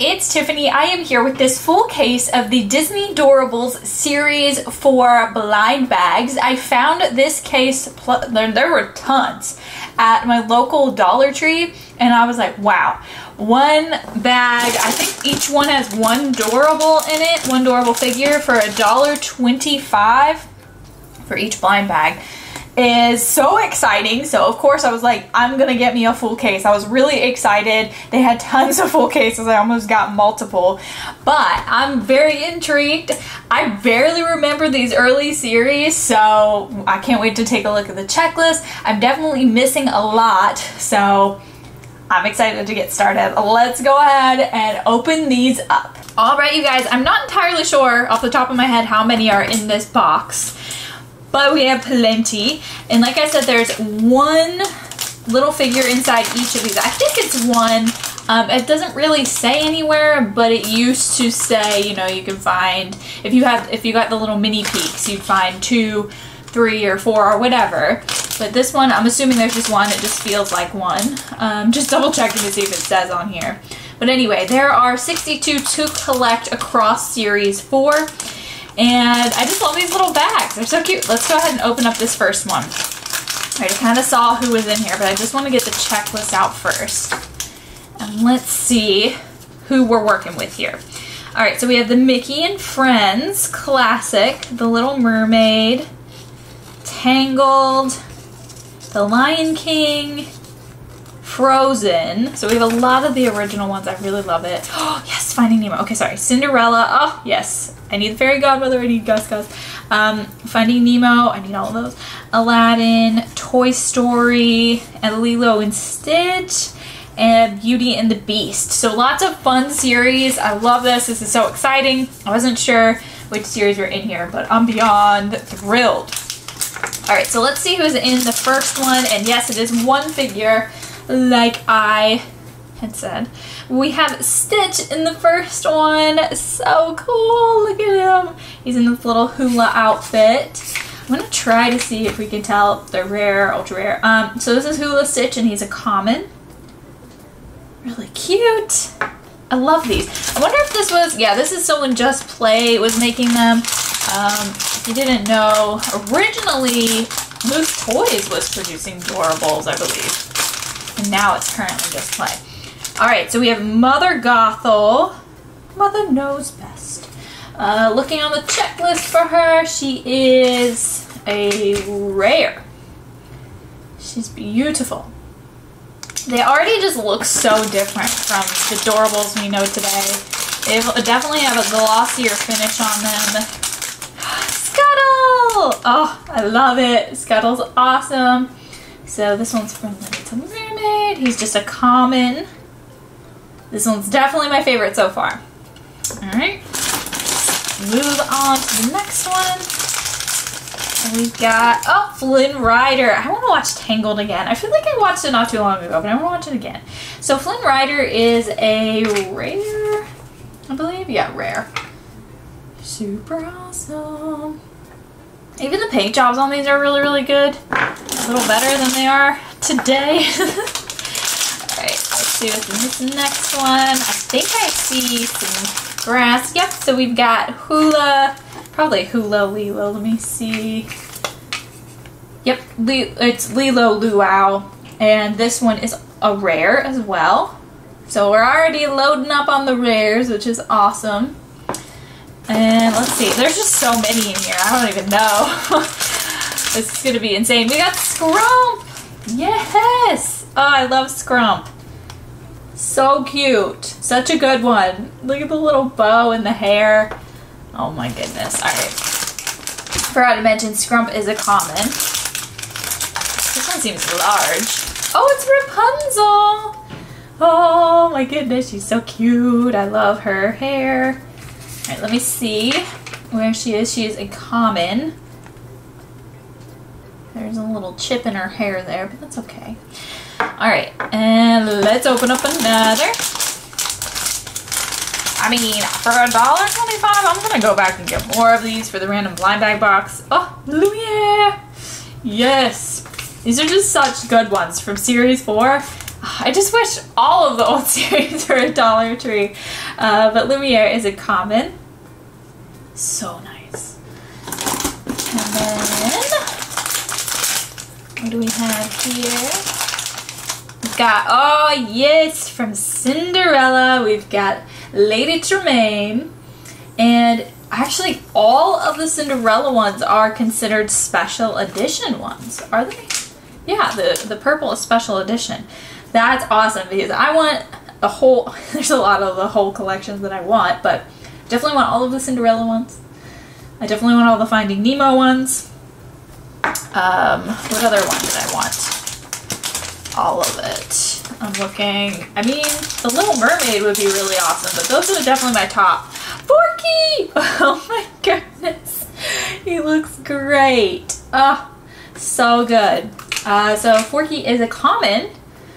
it's Tiffany. I am here with this full case of the Disney Doorables Series 4 blind bags. I found this case, there, were tons, at my local Dollar Tree, and I was like, wow. One bag, I think each one has one Doorable in it, one Doorable figure for a dollar twenty-five for each blind bag is so exciting. So of course I was like, I'm gonna get me a full case. I was really excited. They had tons of full cases. I almost got multiple, but I'm very intrigued. I barely remember these early series, so I can't wait to take a look at the checklist. I'm definitely missing a lot, so I'm excited to get started. Let's go ahead and open these up. All right, you guys, I'm not entirely sure off the top of my head how many are in this box but we have plenty. And like I said, there's one little figure inside each of these. I think it's one. Um, it doesn't really say anywhere, but it used to say, you know, you can find, if you have, if you got the little mini peeks, you'd find two, three, or four, or whatever. But this one, I'm assuming there's just one. It just feels like one. Um, just double checking to see if it says on here. But anyway, there are 62 to collect across Series 4. And I just love these little bags. They're so cute. Let's go ahead and open up this first one. I kind of saw who was in here, but I just want to get the checklist out first. And let's see who we're working with here. All right, so we have the Mickey and Friends Classic, The Little Mermaid, Tangled, The Lion King, Frozen. So we have a lot of the original ones. I really love it. Oh, yes, Finding Nemo. Okay, sorry. Cinderella. Oh, yes. I need the Fairy Godmother, I need Gus Gus. Um, Finding Nemo, I need all of those. Aladdin, Toy Story, and Lilo and Stitch, and Beauty and the Beast. So lots of fun series. I love this. This is so exciting. I wasn't sure which series were in here, but I'm beyond thrilled. All right, so let's see who's in the first one. And yes, it is one figure like I had said. We have Stitch in the first one. So cool. Look at him. He's in this little hula outfit. I'm going to try to see if we can tell they're rare, ultra rare. Um, so this is Hula Stitch and he's a common. Really cute. I love these. I wonder if this was, yeah, this is someone Just Play was making them. Um, if you didn't know, originally Moose Toys was producing Doorables, I believe. And now it's currently Just Play. All right, so we have Mother Gothel. Mother knows best. Uh, looking on the checklist for her, she is a rare. She's beautiful. They already just look so different from the Doorables we know today. They definitely have a glossier finish on them. Scuttle! Oh, I love it. Scuttle's awesome. So this one's from Little Mermaid. He's just a common. This one's definitely my favorite so far. Alright, move on to the next one. We've got, oh, Flynn Rider. I want to watch Tangled again. I feel like I watched it not too long ago, but I want to watch it again. So Flynn Rider is a rare, I believe. Yeah, rare. Super awesome. Even the paint jobs on these are really, really good. A little better than they are today. this next one. I think I see some grass. Yep, so we've got hula, probably hula lilo. Let me see. Yep, it's Lilo Luau. And this one is a rare as well. So we're already loading up on the rares, which is awesome. And let's see, there's just so many in here. I don't even know. this is going to be insane. We got Scrump! Yes! Oh, I love Scrump. So cute. Such a good one. Look at the little bow and the hair. Oh my goodness. Alright. Forgot to mention Scrump is a common. This one seems large. Oh, it's Rapunzel! Oh my goodness, she's so cute. I love her hair. Alright, let me see where she is. She is a common. There's a little chip in her hair there, but that's okay. Alright, and let's open up another. I mean, for a dollar twenty-five, I'm gonna go back and get more of these for the random blind bag box. Oh, Lumiere! Yes! These are just such good ones from Series 4. I just wish all of the old series were a Dollar Tree. Uh, but Lumiere is a common. So nice. And then, what do we have here? Got, oh yes, from Cinderella, we've got Lady Tremaine. And actually, all of the Cinderella ones are considered special edition ones, are they? Yeah, the, the purple is special edition. That's awesome because I want the whole, there's a lot of the whole collections that I want, but definitely want all of the Cinderella ones. I definitely want all the Finding Nemo ones. Um, what other one did I want? All of it. I'm looking, I mean, The Little Mermaid would be really awesome, but those are definitely my top. Forky! Oh my goodness. He looks great. Oh, so good. Uh, so Forky is a common.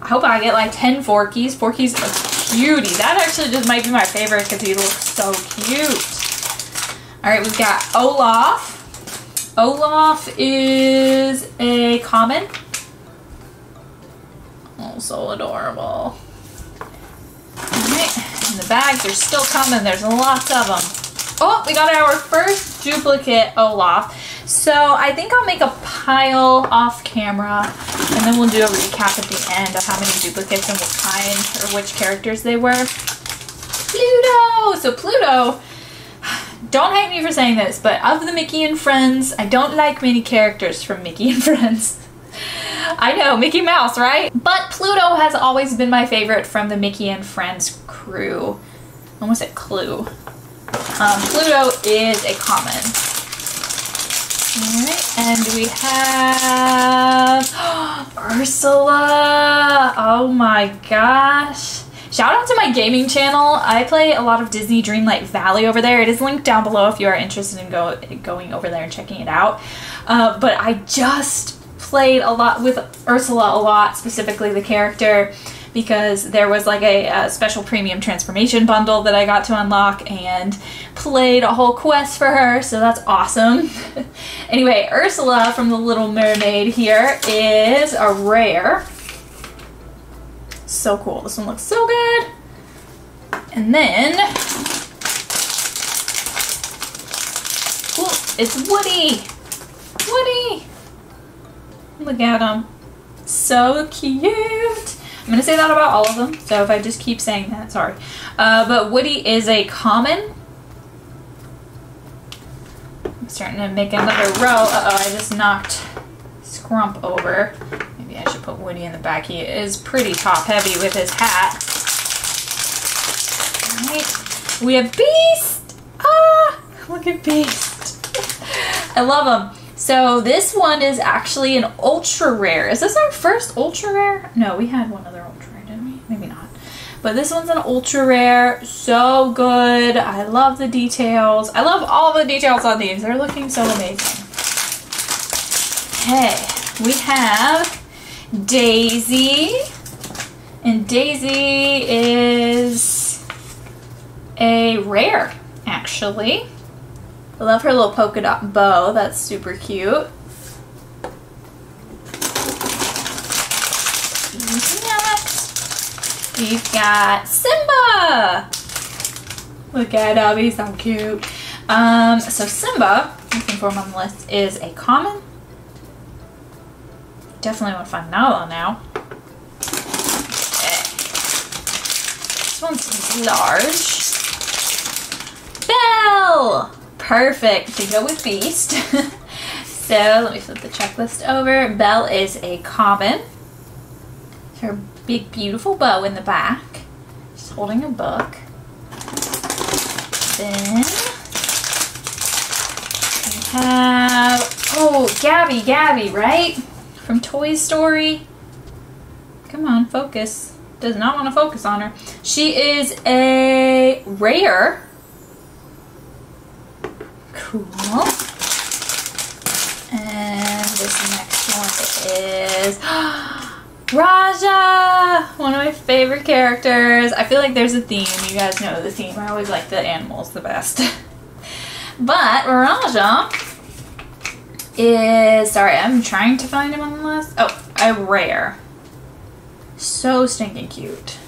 I hope I get like 10 Forkies. Forky's a cutie. That actually just might be my favorite because he looks so cute. All right, we've got Olaf. Olaf is a common. Oh, so adorable. Alright, and the bags are still coming. There's lots of them. Oh, we got our first duplicate Olaf. So I think I'll make a pile off camera and then we'll do a recap at the end of how many duplicates and what kind or which characters they were. Pluto! So Pluto, don't hate me for saying this, but of the Mickey and Friends, I don't like many characters from Mickey and Friends. I know, Mickey Mouse, right? But Pluto has always been my favorite from the Mickey and Friends crew. I almost said clue. Um, Pluto is a common. Alright, and we have Ursula! Oh my gosh. Shout out to my gaming channel. I play a lot of Disney Dreamlight Valley over there. It is linked down below if you are interested in go going over there and checking it out. Uh, but I just played a lot with Ursula a lot, specifically the character, because there was like a, a, special premium transformation bundle that I got to unlock and played a whole quest for her, so that's awesome. anyway, Ursula from The Little Mermaid here is a rare. So cool. This one looks so good. And then, cool, it's Woody. Woody. Look at him. So cute. I'm going to say that about all of them, so if I just keep saying that, sorry. Uh, but Woody is a common. I'm starting to make another row. Uh-oh, I just knocked Scrump over. Maybe I should put Woody in the back. He is pretty top heavy with his hat. Alright, we have Beast! Ah, look at Beast. I love him. So this one is actually an ultra rare. Is this our first ultra rare? No, we had one other ultra rare, didn't we? Maybe not. But this one's an ultra rare. So good. I love the details. I love all the details on these. They're looking so amazing. Okay, we have Daisy. And Daisy is a rare, actually. I love her little polka dot bow. That's super cute. Next, we've got Simba. Look at him, he's so cute. Um, so Simba, looking for him on the list, is a common. Definitely want to find Nala now. Okay. This one's large. Belle! Perfect to go with Beast. so let me flip the checklist over. Belle is a common. Her big beautiful bow in the back. She's holding a book. Then we have, oh, Gabby, Gabby, right? From Toy Story. Come on, focus. Does not want to focus on her. She is a rare Cool. And this next one is Rajah! One of my favorite characters. I feel like there's a theme. You guys know the theme. I always like the animals the best. but Rajah is, sorry, I'm trying to find him on the list. Oh, a rare. So stinking cute.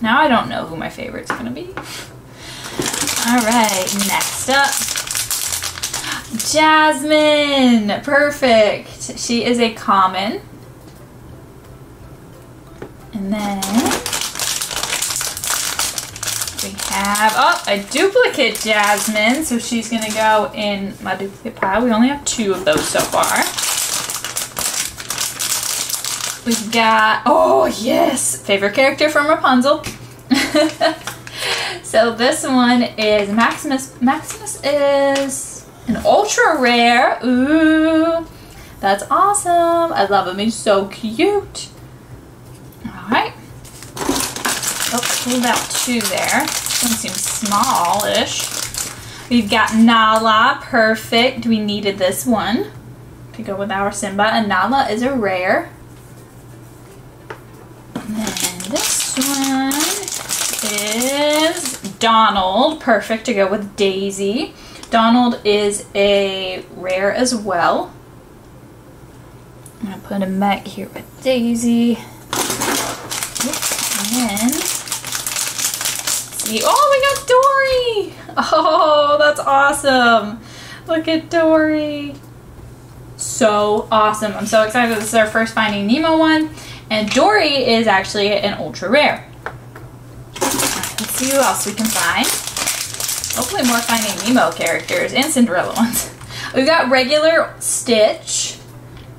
Now I don't know who my favorite's gonna be. All right, next up, Jasmine. Perfect. She is a common. And then we have, oh, a duplicate Jasmine. So she's gonna go in my duplicate pile. We only have two of those so far. We've got, oh yes, favorite character from Rapunzel. so this one is Maximus. Maximus is an ultra rare. Ooh, that's awesome. I love him. He's so cute. All right. Oh, pulled out two there. This one seems smallish. We've got Nala. Perfect. We needed this one to go with our Simba. And Nala is a rare. And then this one is Donald. Perfect to go with Daisy. Donald is a rare as well. I'm going to put him back here with Daisy. And then, see, oh, we got Dory. Oh, that's awesome. Look at Dory. So awesome. I'm so excited. This is our first Finding Nemo one. And Dory is actually an ultra rare. let's see who else we can find. Hopefully more Finding Nemo characters and Cinderella ones. We've got regular Stitch.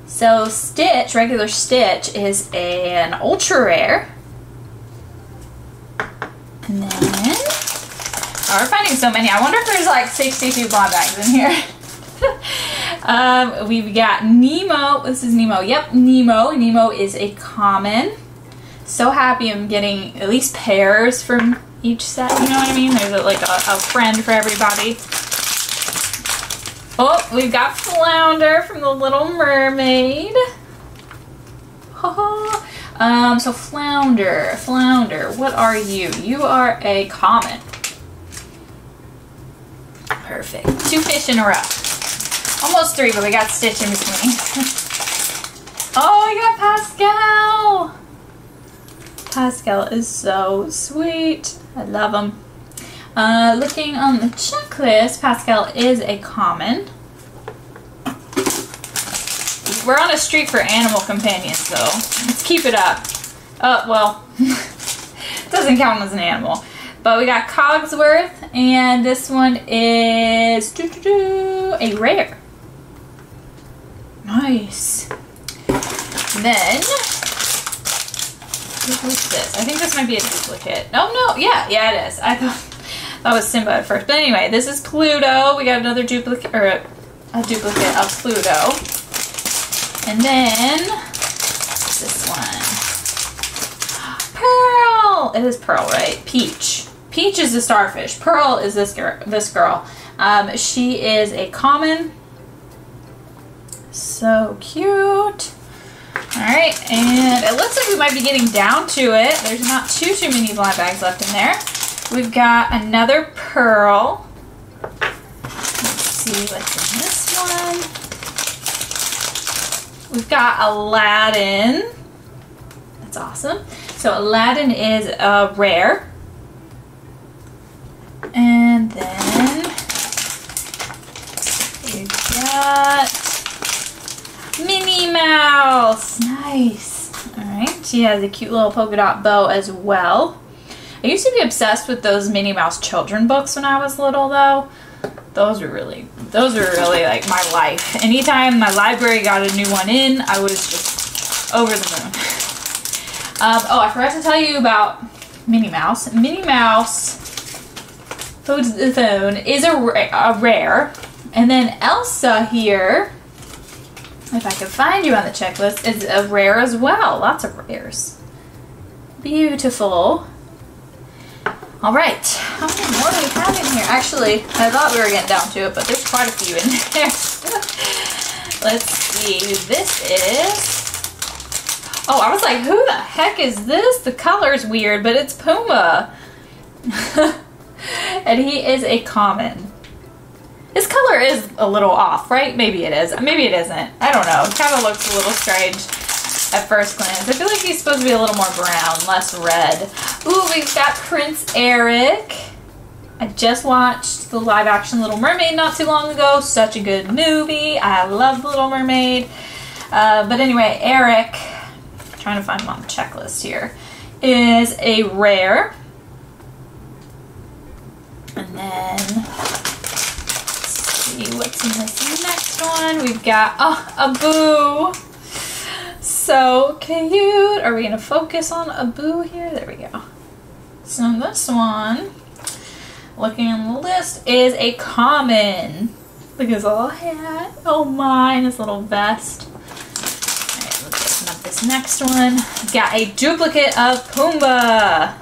So Stitch, regular Stitch, is an ultra rare. And then, oh, we're finding so many. I wonder if there's like 62 blind bags in here. um, we've got Nemo. This is Nemo. Yep, Nemo. Nemo is a common. So happy I'm getting at least pairs from each set. You know what I mean? There's a, like a, a friend for everybody. Oh, we've got Flounder from The Little Mermaid. Um, so Flounder, Flounder, what are you? You are a comet. Perfect. Two fish in a row. Almost three, but we got Stitch in between. oh, we got Pascal. Pascal is so sweet. I love them. Uh, looking on the checklist, Pascal is a common. We're on a streak for animal companions, though. Let's keep it up. Oh, well, doesn't count as an animal. But we got Cogsworth, and this one is doo -doo -doo, a rare. Nice. Then, this? I think this might be a duplicate. Oh, no, yeah, yeah, it is. I thought that was Simba at first. But anyway, this is Pluto. We got another duplicate, or a, a duplicate of Pluto. And then, this one? Pearl! It is Pearl, right? Peach. Peach is the starfish. Pearl is this girl. This girl. Um, she is a common. So cute. Alright, and it looks like we might be getting down to it. There's not too, too many blind bags left in there. We've got another pearl. Let's see what's in this one. We've got Aladdin. That's awesome. So Aladdin is a rare. And then we've got Minnie Mouse. Nice. Alright, she has a cute little polka dot bow as well. I used to be obsessed with those Minnie Mouse children books when I was little though those are really those are really like my life. Anytime my library got a new one in, I was just over the moon. Um, oh, I forgot to tell you about Minnie Mouse. Minnie Mouse the phone is a, a rare. And then Elsa here, if I can find you on the checklist, is a rare as well. Lots of rares. Beautiful. All right, how many more do we have in here? Actually, I thought we were getting down to it, but there's quite a few in there. Let's see, this is... Oh, I was like, who the heck is this? The color's weird, but it's Pumbaa. and he is a common. His color is a little off, right? Maybe it is. Maybe it isn't. I don't know. It kind of looks a little strange. at first glance. I feel like he's supposed to be a little more brown, less red. Ooh, we've got Prince Eric. I just watched the live action Little Mermaid not too long ago. Such a good movie. I love Little Mermaid. Uh, but anyway, Eric, trying to find him on the checklist here, is a rare. And then, see what's in this next one. We've got, oh, Abu. So cute. Are we going to focus on Abu here? There we go. So this one, looking on the list, is a common. Look at his little hat. Oh my, his little vest. Alright, let's open up this next one. Got a duplicate of Pumbaa.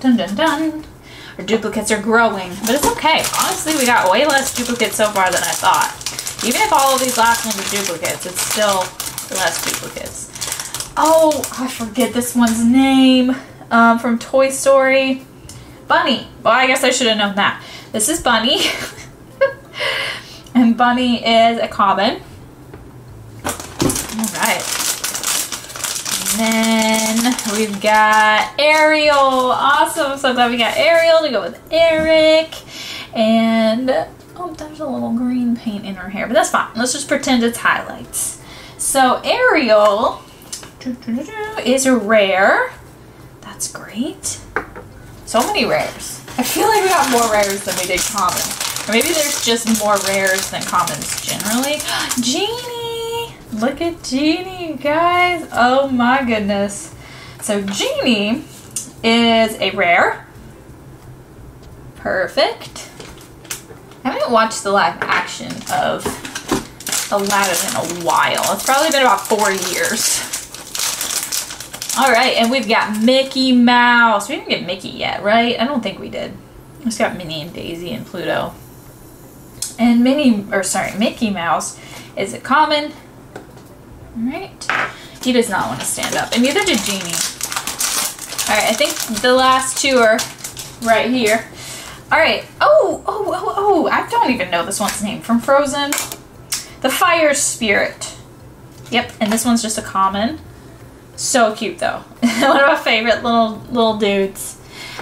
Dun dun dun. Our duplicates are growing, but it's okay. Honestly, we got way less duplicates so far than I thought. Even if all of these last ones are duplicates, it's still less duplicates. Oh, I forget this one's name um, from Toy Story. Bunny. Well, I guess I should have known that. This is Bunny. and Bunny is a common. Alright. then we've got Ariel. Awesome. So glad we got Ariel to go with Eric. And, oh, there's a little green paint in her hair. But that's fine. Let's just pretend it's highlights. So Ariel is a rare. That's great. So many rares. I feel like we got more rares than we did common. Or maybe there's just more rares than commons generally. Genie! Look at Genie, guys. Oh my goodness. So Genie is a rare. Perfect. I haven't watched the live action of Aladdin in a while. It's probably been about four years. All right, and we've got Mickey Mouse. We didn't get Mickey yet, right? I don't think we did. We just got Minnie and Daisy and Pluto. And Minnie, or sorry, Mickey Mouse is a common. All right. He does not want to stand up, and neither did Genie. All right, I think the last two are right here. All right. Oh, oh, oh, oh, I don't even know this one's name. From Frozen. The Fire Spirit. Yep, and this one's just a common. So cute though. One of my favorite little little dudes.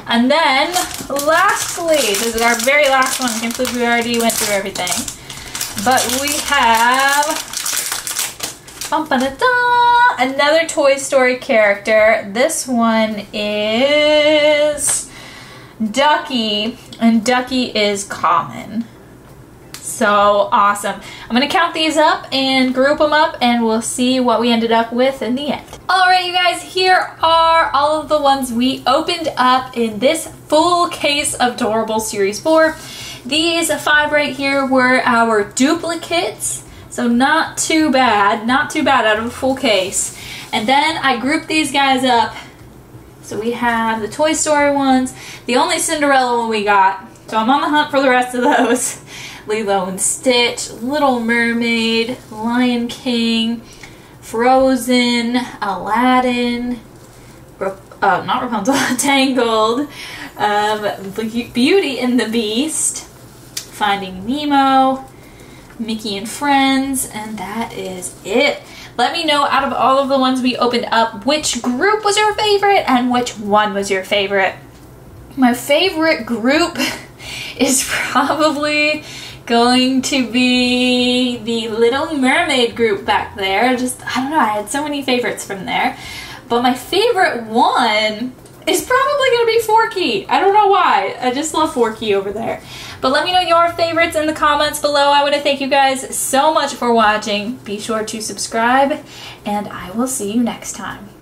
And then, lastly, this is our very last one. I can't believe we already went through everything. But we have another Toy Story character. This one is Ducky, and Ducky is common. So awesome. I'm going to count these up and group them up and we'll see what we ended up with in the end. Alright you guys, here are all of the ones we opened up in this full case of Doorables Series 4. These five right here were our duplicates. So not too bad, not too bad out of a full case. And then I grouped these guys up. So we have the Toy Story ones, the only Cinderella one we got. So I'm on the hunt for the rest of those. Lilo and Stitch, Little Mermaid, Lion King, Frozen, Aladdin, uh, not Rapunzel, Tangled, um, Beauty and the Beast, Finding Nemo, Mickey and Friends, and that is it. Let me know out of all of the ones we opened up, which group was your favorite and which one was your favorite. My favorite group is probably going to be the Little Mermaid group back there. Just, I don't know, I had so many favorites from there. But my favorite one is probably going to be Forky. I don't know why. I just love Forky over there. But let me know your favorites in the comments below. I want to thank you guys so much for watching. Be sure to subscribe, and I will see you next time.